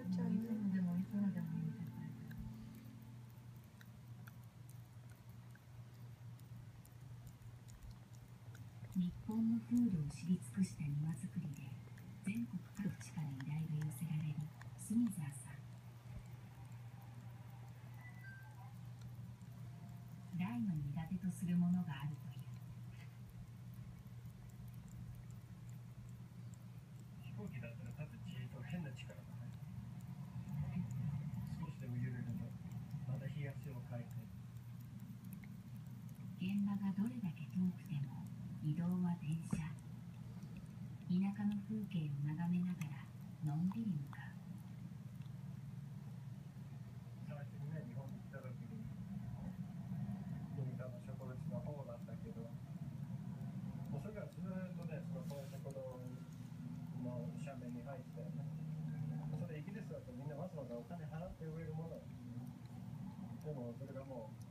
日本の風土を知り尽くした庭作りで全国各地から依頼が寄せられる住沢さん大の苦手とするものがあるという飛行機だったら多分自衛と変な力が入る少しでも揺れるとまた東を変えて現場がどれだけ遠くても移動は電車。田舎の風景を眺めながらのんびり向かう。最初にね日本に来た時に文化の植物の方だったけどもうそれからずっとねそのこのところの斜面に入ってそれイギリスだとみんなわざわざお金払って植えるもの。でもそれがもう